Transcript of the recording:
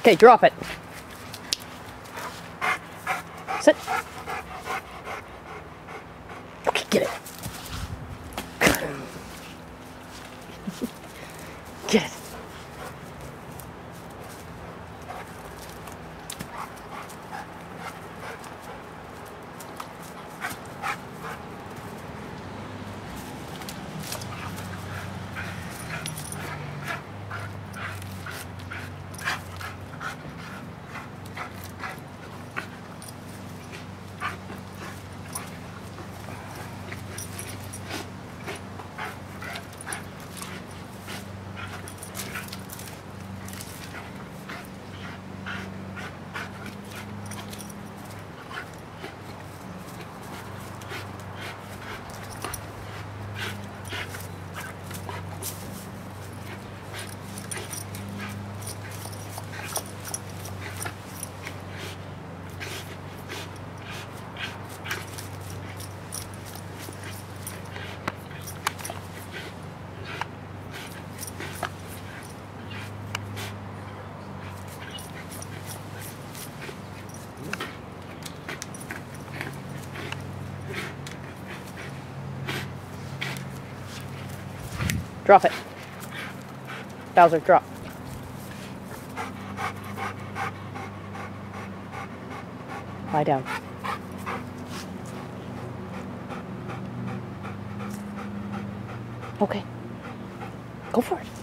Okay, drop it. Sit. Okay, get it. Get it. Drop it. Bowser, drop. Lie down. Okay. Go for it.